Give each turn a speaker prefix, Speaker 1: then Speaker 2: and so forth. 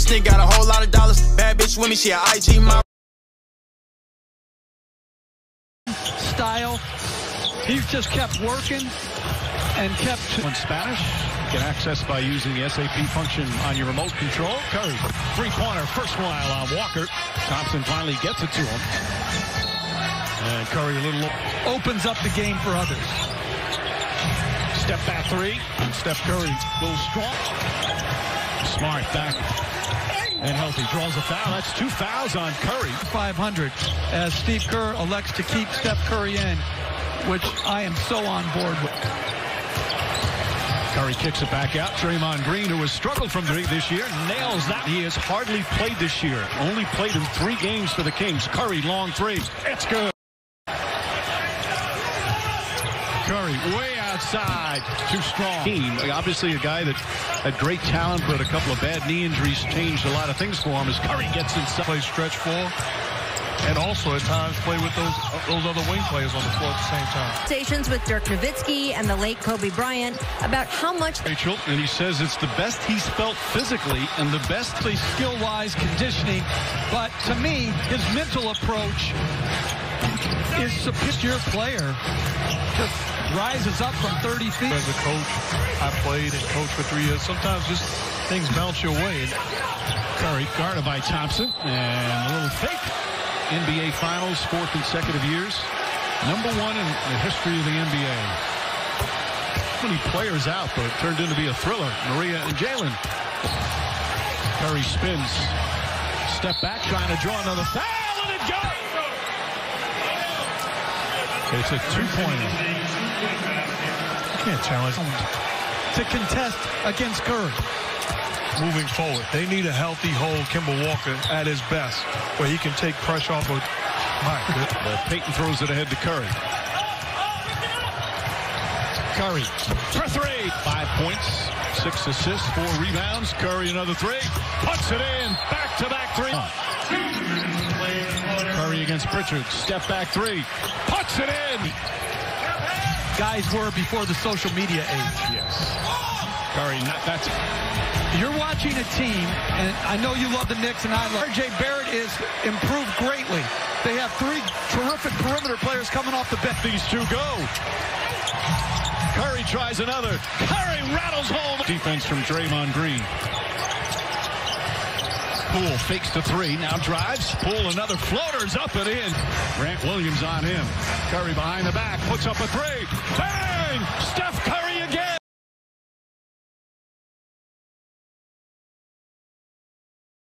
Speaker 1: This nigga got a whole lot of dollars. Bad bitch with me, she a IG model.
Speaker 2: Style. He's just kept working and kept.
Speaker 3: In Spanish, get access by using the SAP function on your remote control. Curry, three-pointer, first while on Walker. Thompson finally gets it to him. And Curry a little
Speaker 2: opens up the game for others.
Speaker 3: Step back three. And Steph Curry goes strong. Smart back and healthy. Draws a foul. That's two fouls on Curry.
Speaker 2: 500 as Steve Kerr elects to keep Steph Curry in, which I am so on board with.
Speaker 3: Curry kicks it back out. Draymond Green, who has struggled from three this year, nails that. He has hardly played this year. Only played in three games for the Kings. Curry, long three. It's good. Curry way outside. Too strong. Team. Obviously a guy that had great talent, but a couple of bad knee injuries changed a lot of things for him as Curry gets inside.
Speaker 4: Play stretch four. And also at times play with those those other wing players on the floor at the same time.
Speaker 5: Stations with Dirk Nowitzki and the late Kobe Bryant about how much
Speaker 3: Rachel, and he says it's the best he's felt physically and the best
Speaker 2: skill-wise conditioning. But to me, his mental approach is superior player just rises up from 30 feet.
Speaker 4: As a coach, I played and coached for three years. Sometimes just things bounce your way.
Speaker 3: Curry guarded by Thompson and a little fake. NBA Finals, four consecutive years. Number one in the history of the NBA. Many players out, but it turned into be a thriller. Maria and Jalen. Curry spins. Step back, trying to draw another foul, and it goes! It's a two-pointer.
Speaker 4: Can't challenge
Speaker 2: to contest against Curry.
Speaker 4: Moving forward, they need a healthy hold Kemba Walker at his best, where he can take pressure off of Mike.
Speaker 3: Well, Payton throws it ahead to Curry. Curry for three. Five points, six assists, four rebounds. Curry another three. Puts it in. Back-to-back three. Curry against Pritchard. Step back three. Puts it in.
Speaker 2: Guys were before the social media age.
Speaker 3: Yes. Curry, not, that's...
Speaker 2: You're watching a team, and I know you love the Knicks, and I love R.J. Barrett is improved greatly. They have three terrific perimeter players coming off the bench.
Speaker 3: These two go. Curry tries another. Curry rattles home. Defense from Draymond Green. Poole fakes the three, now drives. Poole another floater's up and in. Grant Williams on him. Curry behind the back, puts up a three. Bang! Steph Curry!